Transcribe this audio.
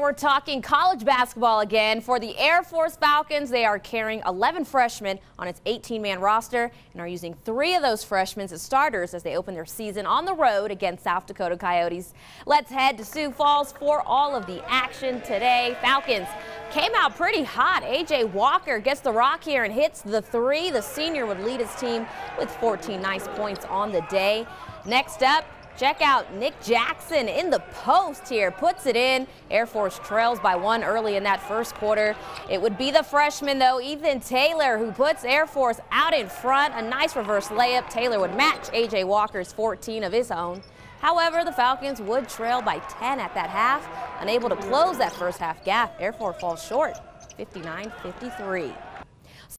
We're talking college basketball again. For the Air Force Falcons, they are carrying 11 freshmen on its 18-man roster and are using three of those freshmen as starters as they open their season on the road against South Dakota Coyotes. Let's head to Sioux Falls for all of the action today. Falcons came out pretty hot. A.J. Walker gets the rock here and hits the three. The senior would lead his team with 14 nice points on the day. Next up, Check out Nick Jackson in the post here, puts it in. Air Force trails by one early in that first quarter. It would be the freshman, though, Ethan Taylor, who puts Air Force out in front. A nice reverse layup. Taylor would match A.J. Walker's 14 of his own. However, the Falcons would trail by 10 at that half, unable to close that first half gap. Air Force falls short, 59-53.